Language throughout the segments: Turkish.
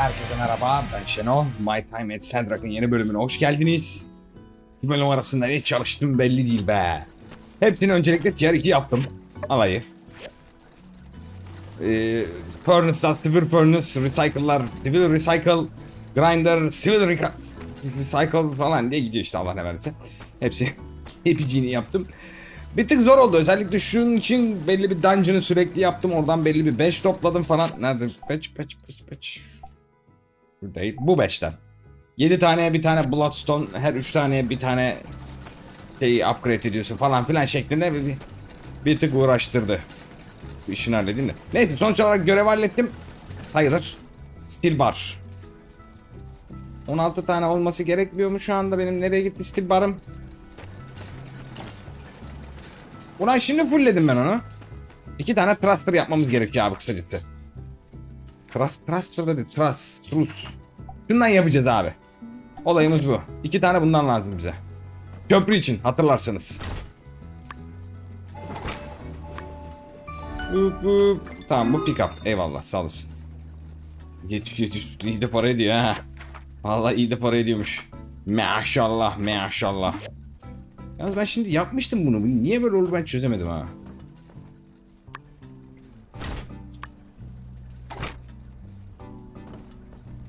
Herkese merhaba, ben Şenol. My Time at Sandrak'ın yeni bölümüne hoş geldiniz. Bu bölüm arasında ne çalıştım belli değil be. Hepsini öncelikle tier 2 yaptım. Alayı. Ee, Furnace'lar, Civil Furnace, Recycle'lar, Civil Recycle, Grinder, Civil Recycle falan diye gidiyor işte Allah ne verdiyse. Hepsi hepiciğini yaptım. Bir tık zor oldu. Özellikle şunun için belli bir dungeon'ı sürekli yaptım. Oradan belli bir 5 topladım falan. Nerede? Patch, patch, patch, patch. Bu değil. Bu 5'ten. 7 taneye bir tane Bloodstone, her 3 taneye bir tane şeyi upgrade ediyorsun falan filan şeklinde bir, bir tık uğraştırdı. Bu işini halledeyim de. Neyse sonuç olarak görev hallettim. Hayır. Steel bar. 16 tane olması gerekmiyor mu şu anda benim nereye gitti steel barım? Ulan şimdi fullledim ben onu. İki tane thruster yapmamız gerekiyor abi kısacası. Trust, thruster dedi. Trust, truth. Şundan yapacağız abi. Olayımız bu. İki tane bundan lazım bize. Köprü için hatırlarsınız. Bup, bup. Tamam bu pick up. Eyvallah sağ olasın. 700 iyi de para ediyor ha. Vallahi iyi de para ediyormuş. Maşallah maşallah. Yalnız ben şimdi yapmıştım bunu. Bu Niye böyle oldu ben çözemedim ha.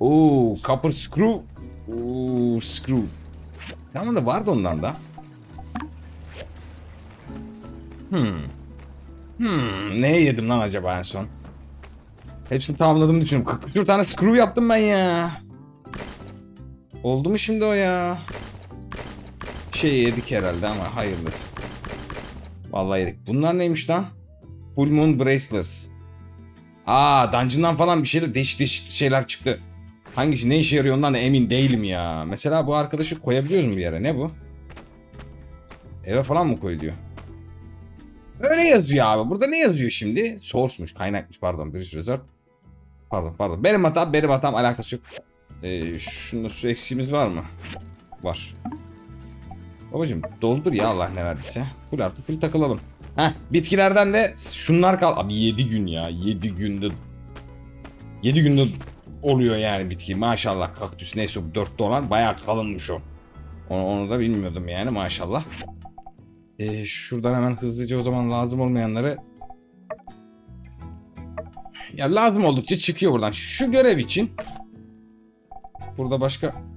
Oo, copper screw. Oo, screw. Tamam da vardı ondan da. Hmm. Hmm, neye yedim lan acaba en son? Hepsini tamamladığımı düşünüyorum. 41 tane screw yaptım ben ya. Oldu mu şimdi o ya? Şey yedik herhalde ama hayırlısı. Vallahi yedik. Bunlar neymiş lan? Full Moon Bracelets. Aa dungeon'dan falan bir şeyler değişik değişik şeyler çıktı. Hangisi ne işe yarıyor ondan da emin değilim ya. Mesela bu arkadaşı koyabiliyoruz mu bir yere? Ne bu? Eve falan mı koyuluyor? Öyle yazıyor abi. Burada ne yazıyor şimdi? Source'muş, kaynakmış pardon. British Resort. Pardon pardon. Benim hatam, benim hatam alakası yok. Ee, şunda su eksiğimiz var mı? Var. Babacım doldur ya Allah ne verdiyse. Full artı full takılalım. Heh bitkilerden de şunlar kal. Abi 7 gün ya. 7 günde 7 günde oluyor yani bitki. Maşallah kaktüs neyse bu 4'te olan bayağı kalınmış o. Onu, onu da bilmiyordum yani maşallah. Ee, şuradan hemen hızlıca o zaman lazım olmayanları ya lazım oldukça çıkıyor buradan. Şu görev için burada başka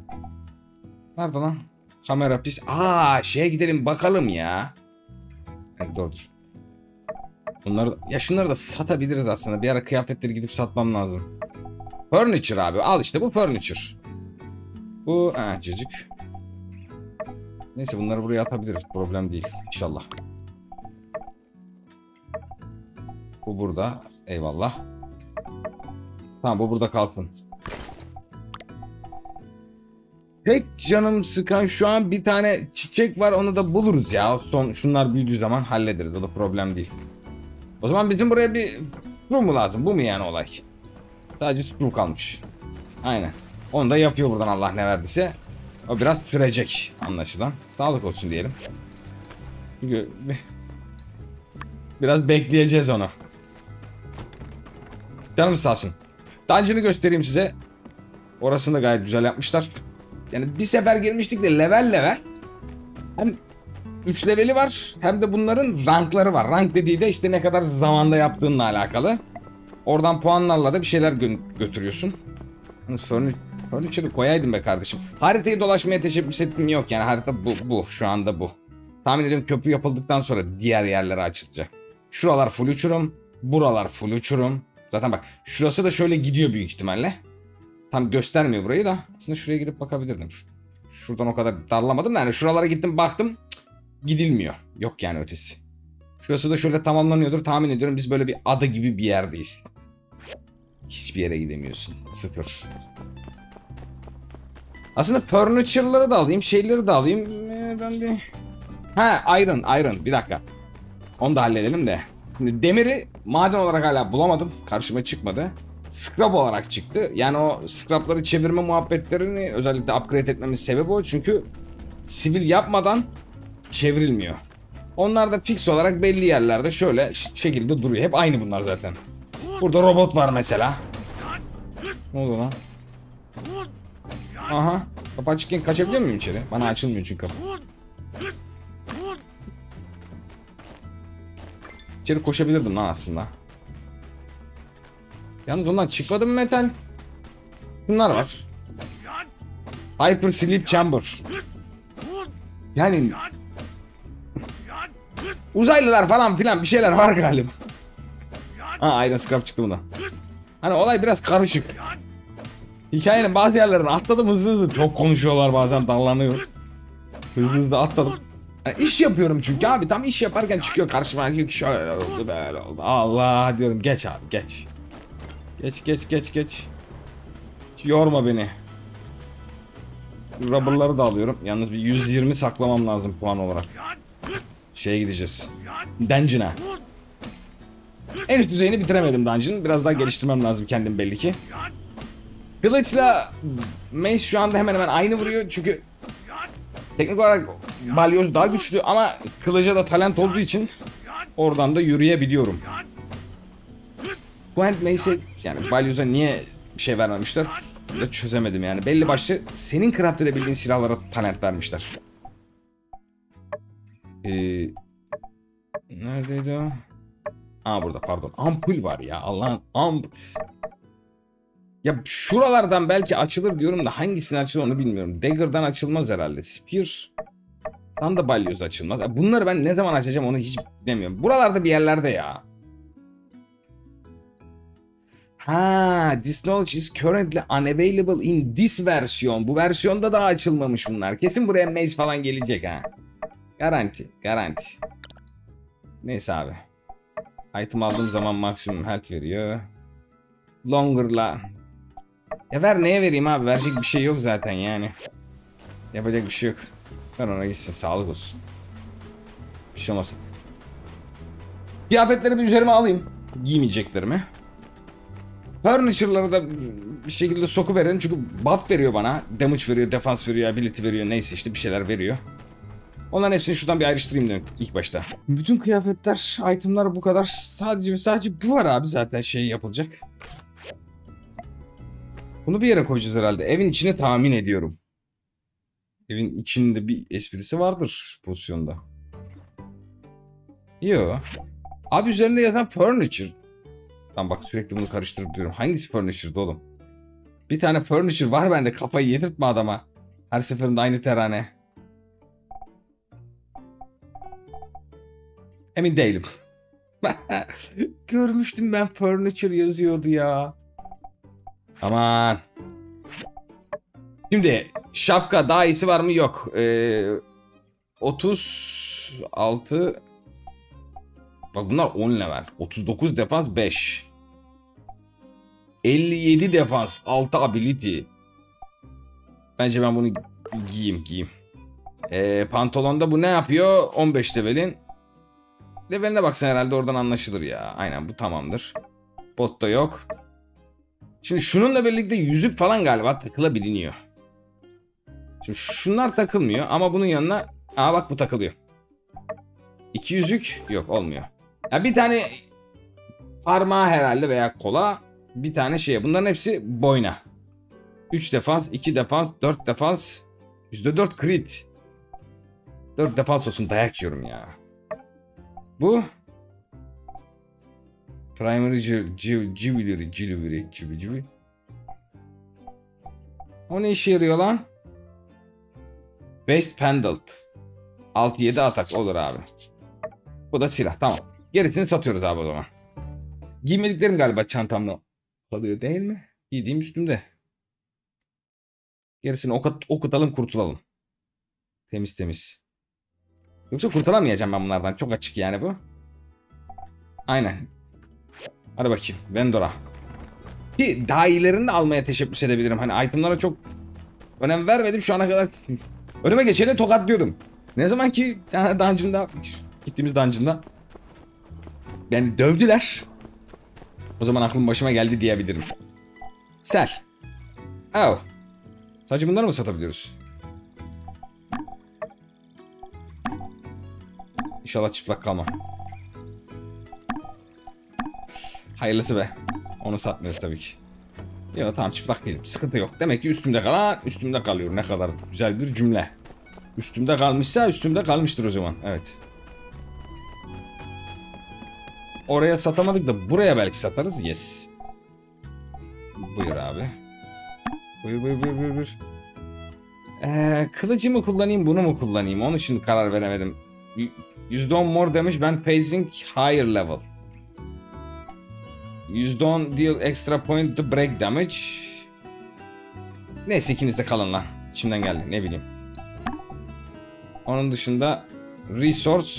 Nerede lan? Kamera pis. Aa şeye gidelim bakalım ya. Hadi dur dur. Bunları ya şunları da satabiliriz aslında. Bir ara kıyafetleri gidip satmam lazım. Furniture abi. Al işte bu furniture. Bu ha cacık. Neyse bunları buraya atabiliriz. Problem değil. İnşallah. Bu burada. Eyvallah. Tamam bu burada kalsın. Tek canım sıkan şu an bir tane çiçek var onu da buluruz ya. Son şunlar büyüdüğü zaman hallederiz. O da problem değil. O zaman bizim buraya bir screw mu lazım? Bu mu yani olay? Sadece screw kalmış. Aynen. Onu da yapıyor buradan Allah ne verdiyse. O biraz sürecek anlaşılan. Sağlık olsun diyelim. Çünkü biraz bekleyeceğiz onu. Canım sağ olsun. Dungeon'ı göstereyim size. Orasını da gayet güzel yapmışlar. Yani bir sefer girmiştik de level level. Hem 3 leveli var hem de bunların rankları var. Rank dediği de işte ne kadar zamanda yaptığınla alakalı. Oradan puanlarla da bir şeyler gö götürüyorsun. Furniture, furniture'ı koyaydım be kardeşim. Haritayı dolaşmaya teşebbüs ettim yok yani harita bu, bu şu anda bu. Tahmin ediyorum köprü yapıldıktan sonra diğer yerlere açılacak. Şuralar full uçurum. Buralar full uçurum. Zaten bak şurası da şöyle gidiyor büyük ihtimalle. Tam göstermiyor burayı da. Aslında şuraya gidip bakabilirdim. Şuradan o kadar darlamadım da yani şuralara gittim baktım. Cık, gidilmiyor. Yok yani ötesi. Şurası da şöyle tamamlanıyordur. Tahmin ediyorum biz böyle bir ada gibi bir yerdeyiz. Hiçbir yere gidemiyorsun. Sıfır. Aslında furniture'ları da alayım. Şeyleri de alayım. Ee, ben bir... Ha iron iron. Bir dakika. Onu da halledelim de. Şimdi demiri maden olarak hala bulamadım. Karşıma çıkmadı scrap olarak çıktı. Yani o scrapları çevirme muhabbetlerini özellikle upgrade etmemin sebebi o. Çünkü sivil yapmadan çevrilmiyor. Onlar da fix olarak belli yerlerde şöyle şekilde duruyor. Hep aynı bunlar zaten. Burada robot var mesela. Ne oldu lan? Aha. Kapı açıkken kaçabiliyor muyum içeri? Bana açılmıyor çünkü kapı. İçeri koşabilirdim lan aslında. Yalnız ondan çıkmadı mı metal? Bunlar var. Hyper Sleep Chamber. Yani uzaylılar falan filan bir şeyler var galiba. Ha Iron Scrap çıktı buna. Hani olay biraz karışık. Hikayenin bazı yerlerini atladım hızlı hızlı. Çok konuşuyorlar bazen dallanıyor. Hızlı hızlı atladım. Yani iş yapıyorum çünkü abi tam iş yaparken çıkıyor karşıma diyor ki şöyle oldu böyle oldu. Allah diyorum geç abi geç. Geç geç geç geç. Hiç yorma beni. Rubber'ları da alıyorum. Yalnız bir 120 saklamam lazım puan olarak. Şeye gideceğiz. Dungeon'a. En üst düzeyini bitiremedim dungeon. Biraz daha geliştirmem lazım kendim belli ki. Kılıçla Mace şu anda hemen hemen aynı vuruyor çünkü teknik olarak balyoz daha güçlü ama kılıca da talent olduğu için oradan da yürüyebiliyorum. Grand Mace'e yani balyoza niye bir şey vermemişler? Da çözemedim yani. Belli başlı senin craft edebildiğin silahlara talent vermişler. Ee, neredeydi o? Aa burada pardon. Ampul var ya. Allah'ın amp... Ya şuralardan belki açılır diyorum da hangisini açılır onu bilmiyorum. Dagger'dan açılmaz herhalde. Spear... Tam da balyoz açılmaz. Bunları ben ne zaman açacağım onu hiç bilmiyorum. Buralarda bir yerlerde ya. Ha, this knowledge is currently unavailable in this versiyon. Bu versiyonda daha açılmamış bunlar. Kesin buraya maze falan gelecek ha. Garanti, garanti. Neyse abi. Item aldığım zaman maksimum health veriyor. Longer'la. Ya ver neye vereyim abi? Verecek bir şey yok zaten yani. Yapacak bir şey yok. Ver ona gitsin sağlık olsun. Bir şey olmasın. Kıyafetleri bir üzerime alayım. Giymeyeceklerimi. Furniture'ları da bir şekilde soku verelim çünkü buff veriyor bana. Damage veriyor, defans veriyor, ability veriyor neyse işte bir şeyler veriyor. Onların hepsini şuradan bir ayrıştırayım dedim ilk başta. Bütün kıyafetler, itemlar bu kadar. Sadece ve sadece bu var abi zaten şey yapılacak. Bunu bir yere koyacağız herhalde. Evin içine tahmin ediyorum. Evin içinde bir esprisi vardır pozisyonda. Yo. Abi üzerinde yazan furniture. Lan bak sürekli bunu karıştırıp diyorum. Hangisi furniture'dı oğlum? Bir tane furniture var bende kafayı yedirtme adama. Her seferinde aynı terane. Emin değilim. Görmüştüm ben furniture yazıyordu ya. Aman. Şimdi şapka daha iyisi var mı? Yok. Ee, 36 Bak bunlar 10 level. 39 defans 5. 57 defans 6 ability. Bence ben bunu giyeyim giyeyim. Ee, pantolonda bu ne yapıyor? 15 levelin. Leveline baksan herhalde oradan anlaşılır ya. Aynen bu tamamdır. Bot da yok. Şimdi şununla birlikte yüzük falan galiba takılabiliyor. Şimdi şunlar takılmıyor ama bunun yanına... Aa bak bu takılıyor. İki yüzük yok olmuyor. Ya bir tane parmağı herhalde veya kola bir tane şeye. Bunların hepsi boyna. 3 defans, 2 defans, 4 defans, %4 crit. 4 defans olsun dayak yiyorum ya. Bu Primary Jewelry, Jewelry, Jewelry. O ne işe yarıyor lan? Waist Pendant. 6-7 atak olur abi. Bu da silah tamam. Gerisini satıyoruz abi o zaman. Giymediklerim galiba çantamda kalıyor değil mi? Giydiğim üstümde. Gerisini okut, okutalım kurtulalım. Temiz temiz. Yoksa kurtulamayacağım ben bunlardan. Çok açık yani bu. Aynen. Hadi bakayım. Vendora. Ki daha iyilerini de almaya teşebbüs edebilirim. Hani itemlara çok önem vermedim şu ana kadar. Önüme geçeni tokatlıyordum. Ne zaman ki dungeon'da gittiğimiz dungeon'da beni dövdüler. O zaman aklım başıma geldi diyebilirim. Sel. Oh. Sadece bunları mı satabiliyoruz? İnşallah çıplak kalmam. Hayırlısı be. Onu satmıyoruz tabii ki. Yok tamam çıplak değilim. Sıkıntı yok. Demek ki üstümde kalan üstümde kalıyor. Ne kadar güzel bir cümle. Üstümde kalmışsa üstümde kalmıştır o zaman. Evet. Oraya satamadık da buraya belki satarız. Yes. Buyur abi. Buyur buyur buyur buyur. buyur. Ee, kılıcı mı kullanayım bunu mu kullanayım onu şimdi karar veremedim. Y- %10 more damage when pacing higher level. %10 deal extra point to break damage. Neyse ikiniz de kalın lan. İçimden geldi ne bileyim. Onun dışında resource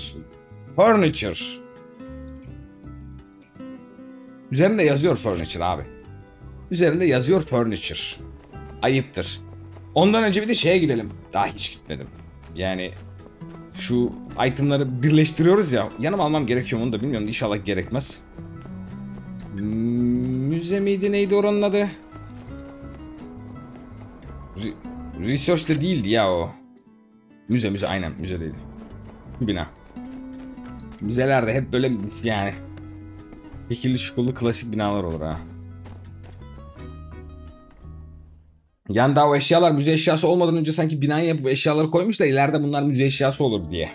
furniture. Üzerinde yazıyor furniture abi. Üzerinde yazıyor furniture. Ayıptır. Ondan önce bir de şeye gidelim. Daha hiç gitmedim. Yani şu itemları birleştiriyoruz ya. Yanıma almam gerekiyor mu onu da bilmiyorum. İnşallah gerekmez. Müze miydi neydi oranın adı? Re Research de değildi ya o. Müze müze aynen müzedeydi. Bina. Müzelerde hep böyle yani Şekilli şukullu klasik binalar olur ha. Yani daha o eşyalar müze eşyası olmadan önce sanki binayı yapıp eşyaları koymuş da ileride bunlar müze eşyası olur diye.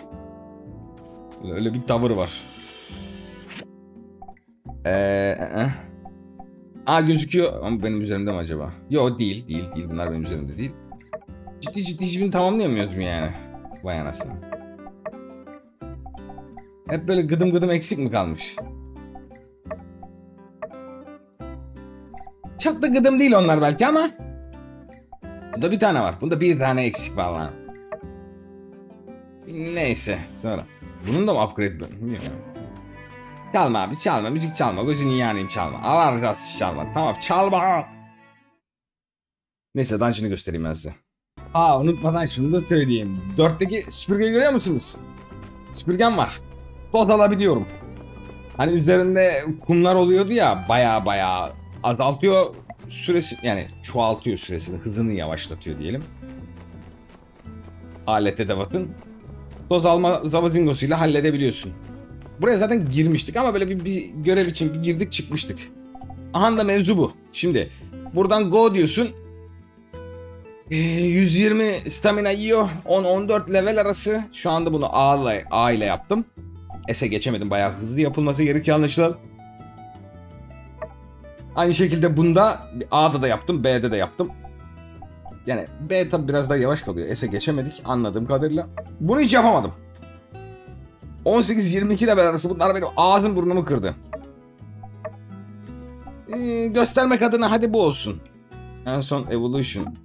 Öyle bir tavır var. Eee... Aa gözüküyor ama benim üzerimde mi acaba? Yo değil değil değil bunlar benim üzerimde değil. Ciddi ciddi hiçbirini tamamlayamıyoruz mu yani? Vay anasını. Hep böyle gıdım gıdım eksik mi kalmış? Çok da gıdım değil onlar belki ama. Bunda bir tane var. Bunda bir tane eksik var lan. Neyse sonra. Bunun da mı upgrade bilmiyorum. Çalma abi çalma müzik çalma gözünü yanayım çalma. Allah rızası için çalma. Tamam çalma. Neyse dungeon'ı göstereyim ben size. Aa unutmadan şunu da söyleyeyim. Dörtteki süpürgeyi görüyor musunuz? Süpürgem var. Toz alabiliyorum. Hani üzerinde kumlar oluyordu ya baya baya azaltıyor süresi yani çoğaltıyor süresini hızını yavaşlatıyor diyelim. Alet edevatın toz alma zavazingosuyla halledebiliyorsun. Buraya zaten girmiştik ama böyle bir, bir görev için bir girdik çıkmıştık. Aha da mevzu bu. Şimdi buradan go diyorsun. Ee, 120 stamina yiyor. 10-14 level arası. Şu anda bunu A ile, A ile yaptım. S'e geçemedim. Bayağı hızlı yapılması gerekiyor anlaşılan. Aynı şekilde bunda A'da da yaptım, B'de de yaptım. Yani B tabi biraz daha yavaş kalıyor. S'e geçemedik anladığım kadarıyla. Bunu hiç yapamadım. 18-22 level arası bunlar benim ağzım burnumu kırdı. Ee, göstermek adına hadi bu olsun. En son Evolution.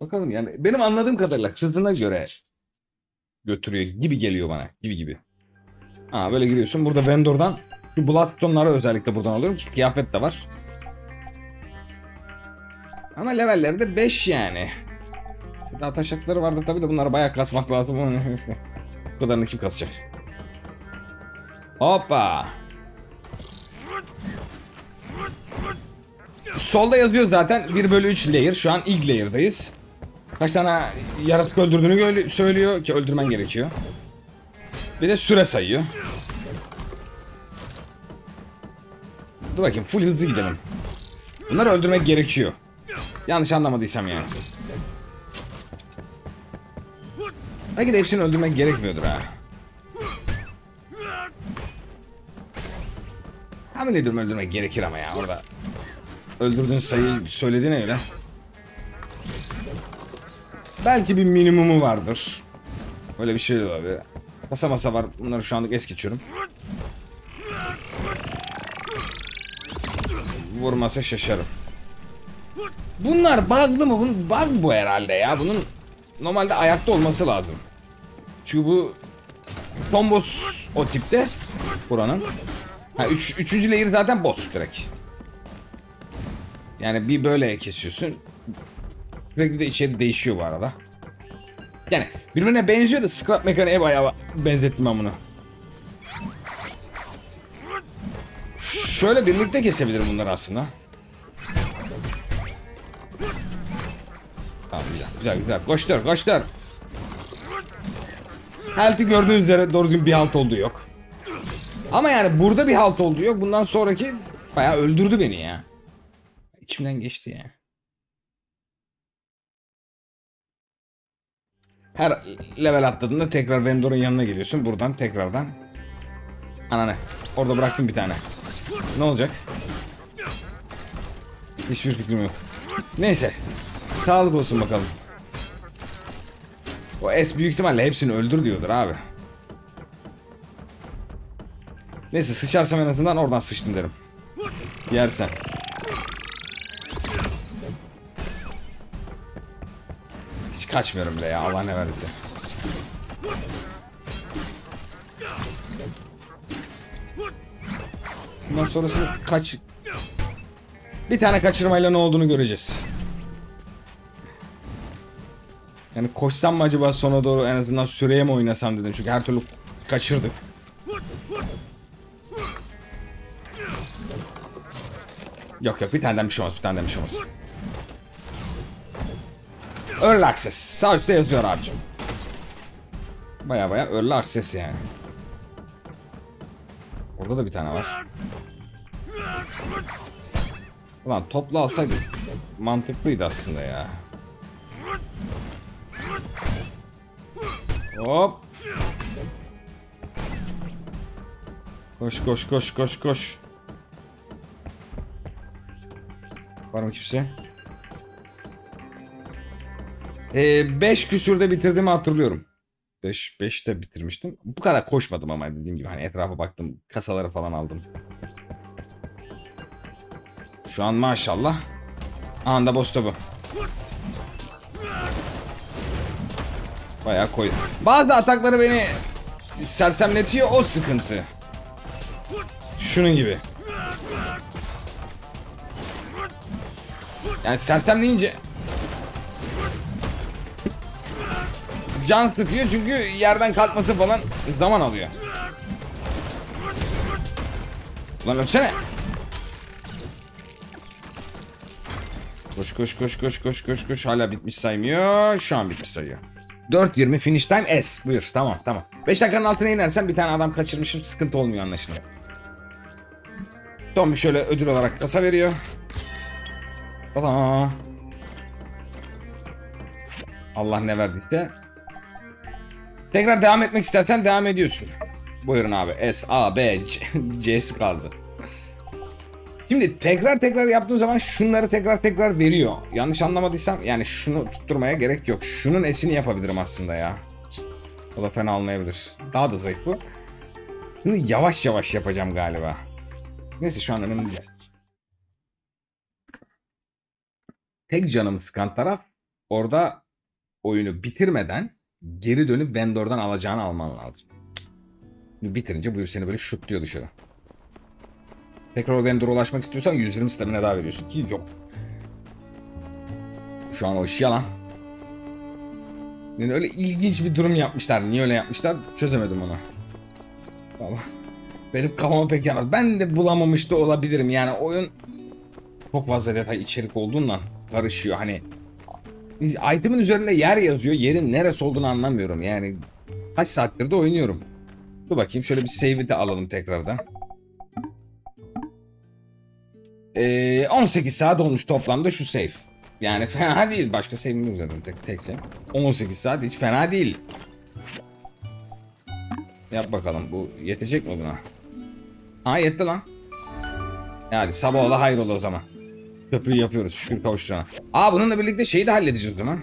Bakalım yani benim anladığım kadarıyla hızına göre götürüyor gibi geliyor bana. Gibi gibi. Ha böyle giriyorsun. Burada vendor'dan şu Bloodstone'ları özellikle buradan alıyorum ki kıyafet de var. Ama levelleri de 5 yani. Daha taşakları vardı tabi de bunları bayağı kasmak lazım. Bu kadarını kim kasacak? Hoppa. Solda yazıyor zaten 1 bölü 3 layer. Şu an ilk layer'dayız. Kaç tane yaratık öldürdüğünü söylüyor ki öldürmen gerekiyor. Bir de süre sayıyor. Dur bakayım full hızlı gidelim. Bunları öldürmek gerekiyor. Yanlış anlamadıysam yani. Belki de hepsini öldürmek gerekmiyordur ha. Tahmin ediyorum öldürmek gerekir ama ya orada. Öldürdüğün sayıyı söylediğine göre. Belki bir minimumu vardır. Öyle bir şey de olabilir. Masa masa var. Bunları şu anlık es geçiyorum. Vurmasa şaşarım. Bunlar bug'lı mı? Bunun bug bu herhalde ya. Bunun normalde ayakta olması lazım. Çünkü bu son boss o tipte buranın. Ha, üç, layer zaten boss direkt. Yani bir böyle kesiyorsun. Sürekli de içeri değişiyor bu arada. Yani birbirine benziyor da scrap mekaniğe bayağı benzettim ben bunu. Şöyle birlikte kesebilirim bunları aslında. Tamam güzel güzel güzel. Koştur koştur. Health'i gördüğünüz üzere doğru düzgün bir halt olduğu yok. Ama yani burada bir halt olduğu yok. Bundan sonraki Bayağı öldürdü beni ya. İçimden geçti ya. Her level atladığında tekrar vendorun yanına geliyorsun. Buradan tekrardan. Ananı. Orada bıraktım bir tane. Ne olacak? Hiçbir fikrim yok. Neyse. Sağlık olsun bakalım. O S büyük ihtimalle hepsini öldür diyordur abi. Neyse sıçarsam en azından oradan sıçtım derim. Yersen. Hiç kaçmıyorum bile ya Allah ne verdiyse. Bundan sonrası kaç... Bir tane kaçırmayla ne olduğunu göreceğiz. Yani koşsam mı acaba sona doğru en azından süreye mi oynasam dedim. Çünkü her türlü kaçırdık. Yok yok bir taneden bir şey olmaz bir taneden bir şey olmaz. Early access. Sağ üstte yazıyor abicim. Baya baya early access yani. Orada da bir tane var. Ulan toplu alsaydık mantıklıydı aslında ya. Hop. Koş koş koş koş koş. Var mı kimse? 5 ee, küsürde bitirdiğimi hatırlıyorum. 5 5'te bitirmiştim. Bu kadar koşmadım ama dediğim gibi hani etrafa baktım, kasaları falan aldım. Şu an maşallah anda boss bu. Bayağı koy. Bazı atakları beni sersemletiyor o sıkıntı. Şunun gibi. Yani sersemleyince can sıkıyor çünkü yerden kalkması falan zaman alıyor. Ulan ölsene. Koş koş koş koş koş koş koş hala bitmiş saymıyor. Şu an bitmiş sayıyor. 4.20 finish time S. Buyur tamam tamam. 5 dakikanın altına inersen bir tane adam kaçırmışım sıkıntı olmuyor anlaşılan. Tommy şöyle ödül olarak kasa veriyor. Allah ne verdiyse. Tekrar devam etmek istersen devam ediyorsun. Buyurun abi. S, A, B, C, C'si kaldı. Şimdi tekrar tekrar yaptığım zaman şunları tekrar tekrar veriyor. Yanlış anlamadıysam yani şunu tutturmaya gerek yok. Şunun esini yapabilirim aslında ya. O da fena olmayabilir. Daha da zayıf bu. Şunu yavaş yavaş yapacağım galiba. Neyse şu an önemli değil. Tek canımı sıkan taraf orada oyunu bitirmeden geri dönüp vendordan alacağını alman lazım. Bitirince buyur seni böyle şutluyor dışarı. Tekrar vendora ulaşmak istiyorsan 120 stamina daha veriyorsun ki yok. Şu an o iş yalan. Yani öyle ilginç bir durum yapmışlar. Niye öyle yapmışlar çözemedim onu. Ama benim kafama pek yanmaz. Ben de bulamamış da olabilirim. Yani oyun çok fazla detay içerik olduğundan karışıyor. Hani item'ın üzerinde yer yazıyor. Yerin neresi olduğunu anlamıyorum. Yani kaç saattir de oynuyorum. Dur bakayım şöyle bir save'i de alalım tekrardan. Ee, 18 saat olmuş toplamda şu save. Yani fena değil. Başka save'im yok zaten tek, tek save. 18 saat hiç fena değil. Yap bakalım bu yetecek mi buna? Ha yetti lan. Hadi sabah ola hayır ola o zaman. Köprüyü yapıyoruz şükür kavuşturana. Aa bununla birlikte şeyi de halledeceğiz o zaman.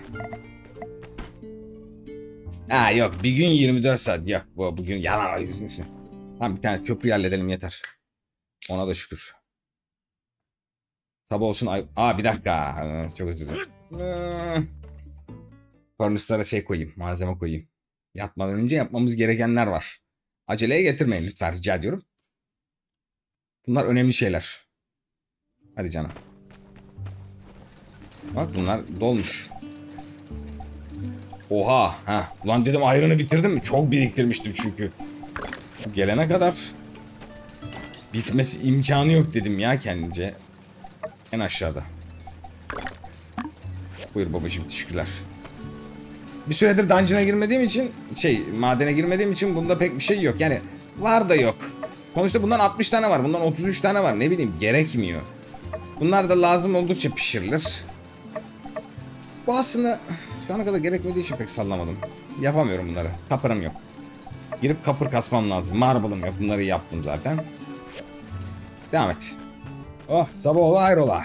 Ha yok bir gün 24 saat yok bu bugün yalan izinsin. Tamam bir tane köprüyü halledelim yeter. Ona da şükür. Sabah olsun ay... Aa bir dakika. Çok özür dilerim. Furnace'lara şey koyayım. Malzeme koyayım. Yapmadan önce yapmamız gerekenler var. Aceleye getirmeyin lütfen rica ediyorum. Bunlar önemli şeyler. Hadi canım. Bak bunlar dolmuş. Oha. ha. Ulan dedim ayrını bitirdim mi? Çok biriktirmiştim çünkü. Gelene kadar bitmesi imkanı yok dedim ya kendince. En aşağıda. Buyur babacığım teşekkürler. Bir süredir dungeon'a girmediğim için şey madene girmediğim için bunda pek bir şey yok. Yani var da yok. Sonuçta bundan 60 tane var. Bundan 33 tane var. Ne bileyim gerekmiyor. Bunlar da lazım oldukça pişirilir. Bu aslında şu ana kadar gerekmediği için pek sallamadım. Yapamıyorum bunları. Kapırım yok. Girip kapır kasmam lazım. Marble'ım yok. Bunları yaptım zaten. Devam et. Oh sabah ola hayrola.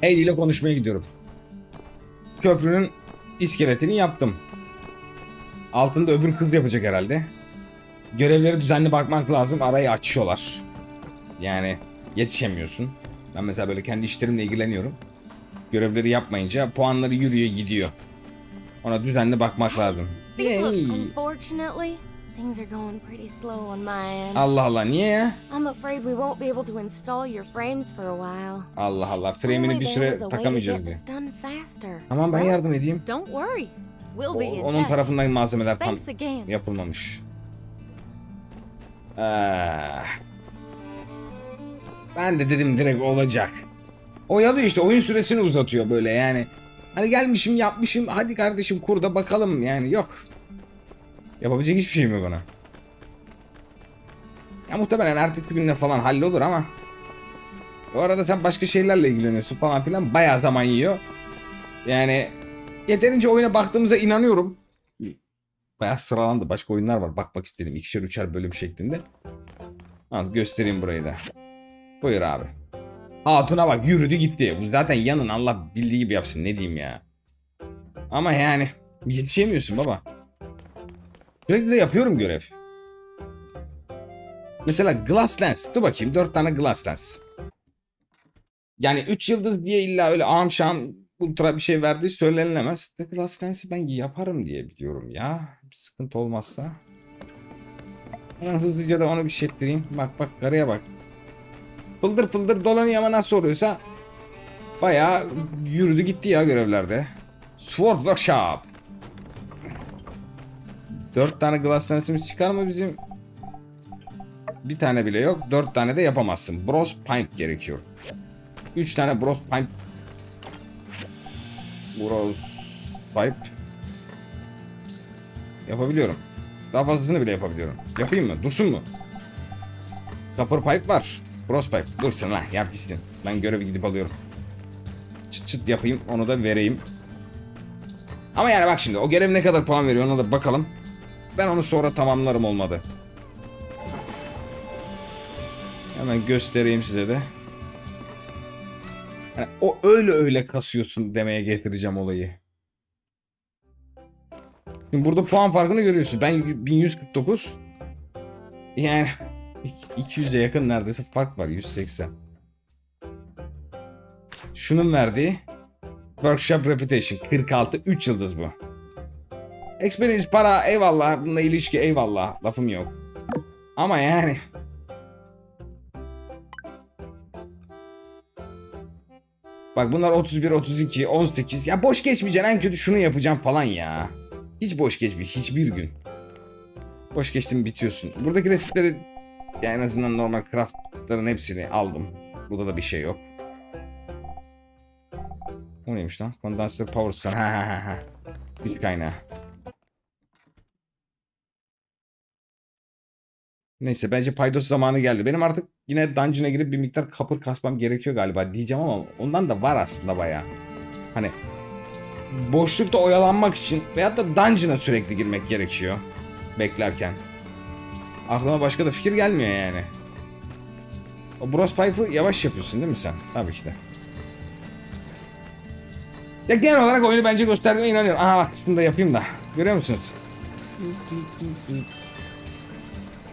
Heidi ile konuşmaya gidiyorum. Köprünün iskeletini yaptım. Altında öbür kız yapacak herhalde. Görevleri düzenli bakmak lazım. Arayı açıyorlar. Yani yetişemiyorsun. Ben mesela böyle kendi işlerimle ilgileniyorum. Görevleri yapmayınca puanları yürüyor gidiyor. Ona düzenli bakmak lazım. Yay. Things are going pretty slow on my end. Allah Allah niye ya? I'm afraid we won't be able to install your frames for a while. Allah Allah frame'ini bir süre takamayacağız diye. this done faster. Tamam ben yardım edeyim. Don't worry. We'll be in onun tarafından malzemeler tam yapılmamış. Ah. Ben de dedim direkt olacak. Oyalıyor işte oyun süresini uzatıyor böyle yani. Hani gelmişim yapmışım hadi kardeşim kur da bakalım yani yok. Yapabilecek hiçbir şeyim yok ona. Ya muhtemelen artık bir günde falan hallolur ama. O arada sen başka şeylerle ilgileniyorsun falan filan bayağı zaman yiyor. Yani yeterince oyuna baktığımıza inanıyorum. Bayağı sıralandı. Başka oyunlar var. Bakmak istedim. İkişer üçer bölüm şeklinde. Al göstereyim burayı da. Buyur abi. Hatuna bak yürüdü gitti. Bu zaten yanın Allah bildiği gibi yapsın. Ne diyeyim ya. Ama yani yetişemiyorsun baba. Sürekli de yapıyorum görev. Mesela Glass Lens. Dur bakayım 4 tane Glass Lens. Yani 3 yıldız diye illa öyle ağam şam ultra bir şey verdiği söylenilemez. The Glass Lens'i ben yaparım diye biliyorum ya. Bir sıkıntı olmazsa. Hızlıca da onu bir şey ettireyim. Bak bak karaya bak. Fıldır fıldır dolanıyor ama nasıl oluyorsa bayağı yürüdü gitti ya görevlerde. Sword Workshop. Dört tane Glass Lens'imiz çıkar mı bizim? Bir tane bile yok. Dört tane de yapamazsın. Bros Pipe gerekiyor. Üç tane Bros Pipe Bros Pipe Yapabiliyorum. Daha fazlasını bile yapabiliyorum. Yapayım mı? Dursun mu? Copper Pipe var. Bros Pipe. Dursun lan. Yap gitsin. Ben görevi gidip alıyorum. Çıt çıt yapayım. Onu da vereyim. Ama yani bak şimdi o görev ne kadar puan veriyor ona da bakalım. Ben onu sonra tamamlarım olmadı. Hemen göstereyim size de. Yani o öyle öyle kasıyorsun demeye getireceğim olayı. Şimdi burada puan farkını görüyorsun. Ben 1149. Yani 200'e yakın neredeyse fark var. 180. Şunun verdiği Workshop Reputation 46 3 yıldız bu. Experience para eyvallah. Bununla ilişki eyvallah. Lafım yok. Ama yani Bak bunlar 31, 32, 18. Ya boş geçmeyeceksin en kötü şunu yapacağım falan ya. Hiç boş geçmiyor hiçbir gün. Boş geçtin bitiyorsun. Buradaki resimleri ya en azından normal craftların hepsini aldım. Burada da bir şey yok. O neymiş lan? Condenser Power Stone. Ha ha ha ha. Güç kaynağı. Neyse bence paydos zamanı geldi. Benim artık yine dungeon'a girip bir miktar kapır kasmam gerekiyor galiba diyeceğim ama ondan da var aslında bayağı. Hani boşlukta oyalanmak için veyahut da dungeon'a sürekli girmek gerekiyor. Beklerken. Aklıma başka da fikir gelmiyor yani. O Bros Pipe'ı yavaş yapıyorsun değil mi sen? Tabii ki de. Ya genel olarak oyunu bence gösterdiğime inanıyorum. Aha bak şunu da yapayım da. Görüyor musunuz?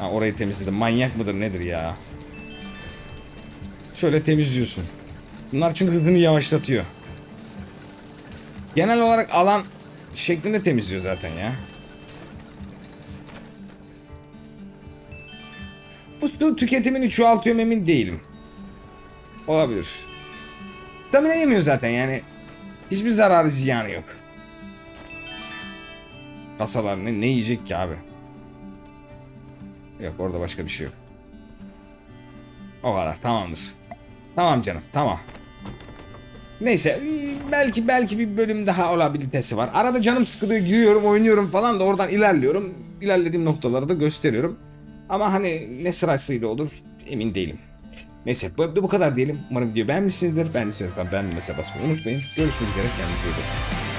Ha orayı temizledim. Manyak mıdır nedir ya? Şöyle temizliyorsun. Bunlar çünkü hızını yavaşlatıyor. Genel olarak alan şeklinde temizliyor zaten ya. Bu su tüketimini çoğaltıyor emin değilim. Olabilir. Stamina yemiyor zaten yani. Hiçbir zararı ziyanı yok. Kasalar ne, ne yiyecek ki abi? Yok orada başka bir şey yok. O kadar tamamdır. Tamam canım tamam. Neyse belki belki bir bölüm daha olabilitesi var. Arada canım sıkılıyor giriyorum oynuyorum falan da oradan ilerliyorum. İlerlediğim noktaları da gösteriyorum. Ama hani ne sırasıyla olur emin değilim. Neyse bu, bu kadar diyelim. Umarım videoyu beğenmişsinizdir. Beğendiyseniz lütfen beğenme basmayı unutmayın. Görüşmek üzere. Kendinize iyi bakın.